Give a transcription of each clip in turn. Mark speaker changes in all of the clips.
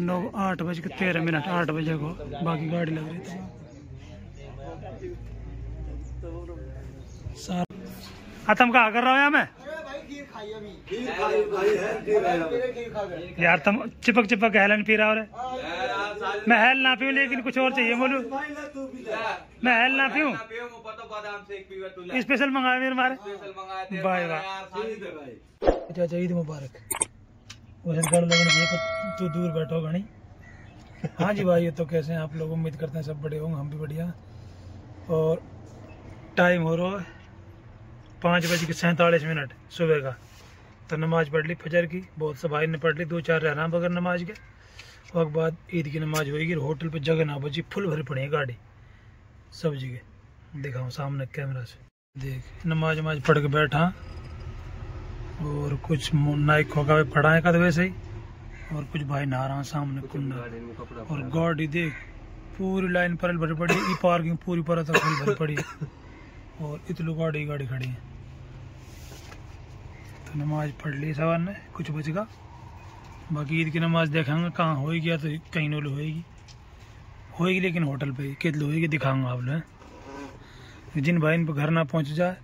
Speaker 1: नौ, आठ बज के तेरह मिनट, आठ बजे को बाकी गाड़ी लग रही थी। सार तुम कहा कर रहा हो मैं? यार, तुम चिपक चिपक हेलन पी रहा हो मैं हेल ना पीऊँ, लेकिन कुछ और चाहिए, बोलू। मैं हेल ना पीऊँ? स्पेशल मंगाया मेरे मारे? Bye bye. चाचा ईद मुबारक। वैसे गड़ लगने चाहिए तू दूर बैठो गणी हाँ जी भाई, ये तो कैसे हैं? आप लोग उम्मीद करते हैं सब बड़े होंगे, हम भी बढ़िया। और टाइम हो रहा है पाँच बज के सैंतालीस मिनट सुबह का। तो नमाज़ पढ़ ली फजर की, बहुत से भाई ने पढ़ ली दो चार रहना बगैर नमाज़ के। वक्त बाद ईद की नमाज़ होगी होटल पर जगह ना बची, फुल भरी पड़ी है गाड़ी। सब जगह। दिखाऊँ सामने कैमरा से। देख नमाज़ वमाज पढ़ के बैठा। और कुछ नाइक खोका पे पढ़ा है कद वैसे ही। और कुछ भाई नहा रहा सामने कुंडा। और गाड़ी देख, पूरी लाइन पर भरी पड़ी है। पार्किंग पूरी पर फुल भरी पड़ी और इतलू गाड़ी गाड़ी खड़ी है। तो नमाज़ पढ़ ली सवार ने, कुछ बचेगा बाकी ईद की नमाज़ देखेंगे कहाँ होएगी तो कहीं नोल होएगी। होएगी लेकिन होटल पे कितनी होएगी दिखाऊँगा आप लोग जिन भाई इन पर घर ना पहुँच जाए,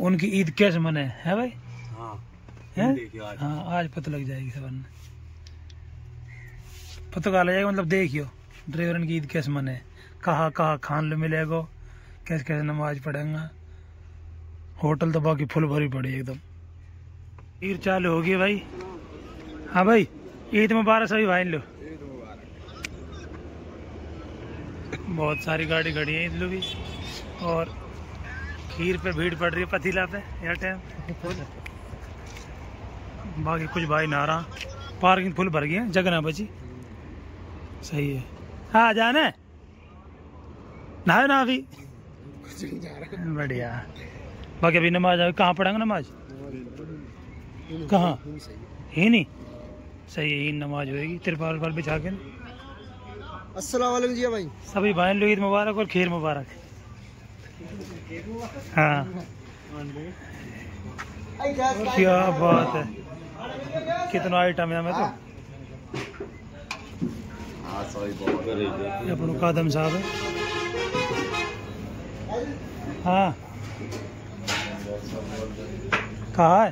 Speaker 1: उनकी ईद कैसे मने है भाई? हैं? हाँ आज पता लग जाएगी सवार ने पता लग जाएगा मतलब देखियो ड्राइवर की ईद कैसे मने। कहाँ कहाँ खान लो मिलेगा कैसे कैसे नमाज़ पढ़ेगा। होटल तो बाकी फुल भरी पड़ी एकदम। ईद चालू होगी भाई। हाँ भाई ईद मुबारक सभी भाई लो। बहुत सारी गाड़ी खड़ी है ईद लो भी। और खीर पे भीड़ पड़ रही है पतीला पे यार टाइम बाकी कुछ भाई नहा पार्किंग फुल भर गई है जगह ना बची। सही है। हाँ जाना नहाए ना अभी। बढ़िया। बाकी अभी नमाज़ अभी कहाँ पढ़ेंगे नमाज़? कहाँ? ही नहीं। सही है ही नमाज़ होएगी। तिरपाल पर बिछा के।
Speaker 2: अस्सलाम वालेकुम जी भाई।
Speaker 1: सभी भाई लोग ईद मुबारक और खीर मुबारक। हाँ। क्या बात है। कितना आइटम है हमें तो? ये अपनो कादम साहब है। हाँ। कहा है?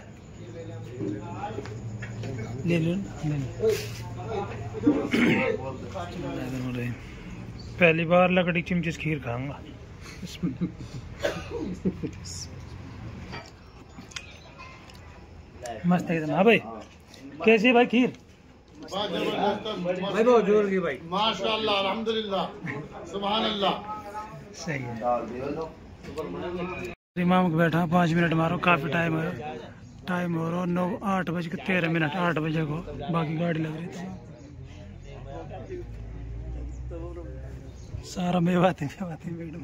Speaker 1: ले लो ले लो। पहली बार लकड़ी चिमचिस खीर खाऊँगा। मस्त एकदम हाँ भाई। कैसी भाई खीर?
Speaker 2: भाई बहुत ज़ोर की भाई।
Speaker 3: माशाल्लाह अल्हम्दुलिल्लाह सुभान अल्लाह
Speaker 1: सही है। इमाम को बैठा पाँच मिनट मारो काफ़ी टाइम है। टाइम हो रहा नौ आठ बज के तेरह मिनट आठ बजे को। बाकी गाड़ी लग रही थी सारा मेवा थे मेवा थे मैडम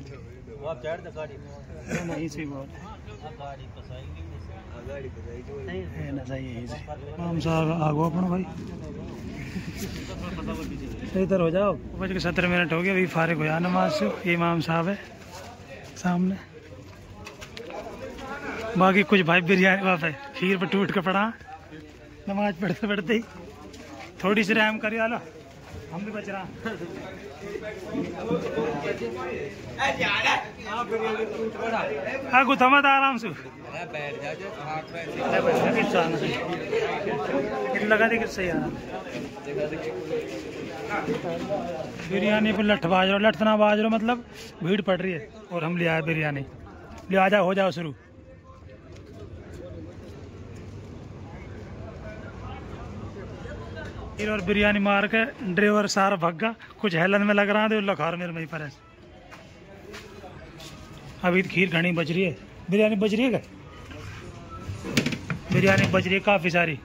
Speaker 1: है है आगो अपन भाई तरह हो जाओ बज के सत्रह मिनट हो गए अभी फारिग हो जा नमाज़ से ये इमाम साहब है सामने बाकी कुछ भाई बिरयानी वहाँ पे खीर पर टूट के पड़ा नमाज़ पढ़ते पढ़ते ही थोड़ी सी रहम करिए आलो हम भी बच रहा हाँ गुथा मत आराम से। बिरयानी पर लठ बाज रहा लठ ना बाज रहा मतलब भीड़ पड़ रही है और हम ले आए बिरयानी। ले आ जाओ, हो जाओ शुरू। फिर और बिरयानी मार के ड्राइवर सारा भगा कुछ हेलन में लग रहा था लखार मेरे वहीं पर अभी तो खीर घनी बच रही है। बिरयानी बच रही है क्या? बिरयानी बच रही है काफ़ी सारी।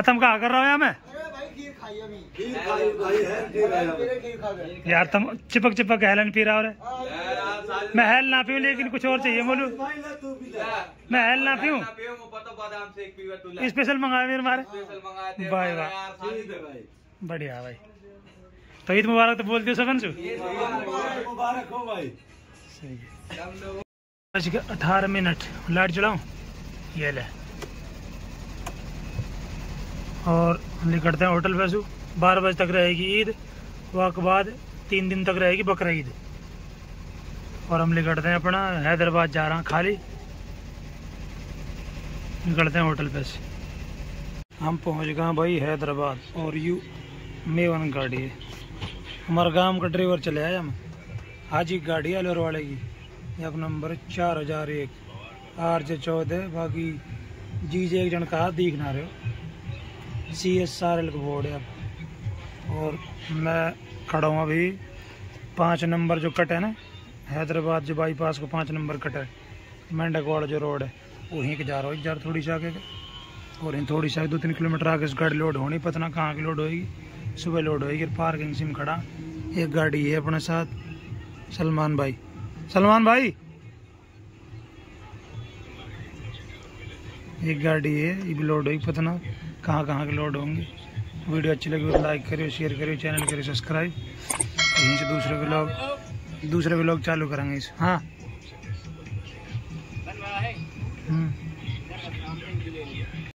Speaker 1: तुम कहा कर रहा हो मैं?
Speaker 2: भाई खीर खाई अभी।
Speaker 3: खीर खाई भाई है खीर है।
Speaker 2: मेरे खीर खा गए।
Speaker 1: यार तुम चिपक चिपक हेलन पी रहा हो रे। मैं हेल ना पीऊँ लेकिन कुछ और चाहिए बोलू।
Speaker 3: तू
Speaker 1: मैं हेल ना पीऊँ? स्पेशल मंगाए मेरे मारे? Bye bye. बढ़िया भाई। तो ईद मुबारक तो बोल दियो सबन से?
Speaker 3: हो
Speaker 1: है बज अठारह मिनट। लाइट चलाऊं ये ले। और निकलते हैं होटल वैसू। बारह बजे तक रहेगी ईद वहाँ के बाद तीन दिन तक रहेगी बकरा ईद। और हम निकलते हैं अपना हैदराबाद जा रहा खाली। निकलते हैं होटल पे से। हम पहुँच गए भाई हैदराबाद और यू मेवन गाड़ी है। हमारा गाँव का ड्राइवर चले आए हम। हाजी गाड़ी अलवर वाले की। ये नंबर चार हज़ार एक। आर जे चौदह, बाकी जी जे एक जन कहा दिख ना रहे हो। सी एस आर एल का बोर्ड है अब। और मैं खड़ा हूँ अभी। पाँच नंबर जो कट है ना, हैदराबाद जो बाईपास को पाँच नंबर कट है। मेंढक वाला जो रोड है, वहीं के जा रहा हूँ। इधर थोड़ी सी आगे। और इन थोड़ी सी दो तीन किलोमीटर आगे से गाड़ी लोड होनी, पता ना कहाँ की लोड होएगी। सुबह लोड होएगी पार्किंग सिम खड़ा। एक गाड़ी है अपने साथ, सलमान भाई। सलमान भाई! एक गाड़ी है, ये भी लोड होगी पता ना। कहाँ कहाँ के लोड होंगे। वीडियो अच्छी लगी तो लाइक करियो शेयर करियो चैनल करियो सब्सक्राइब यहीं से दूसरे व्लॉग दूसरे व्लॉग चालू करेंगे इस हाँ। हम्म।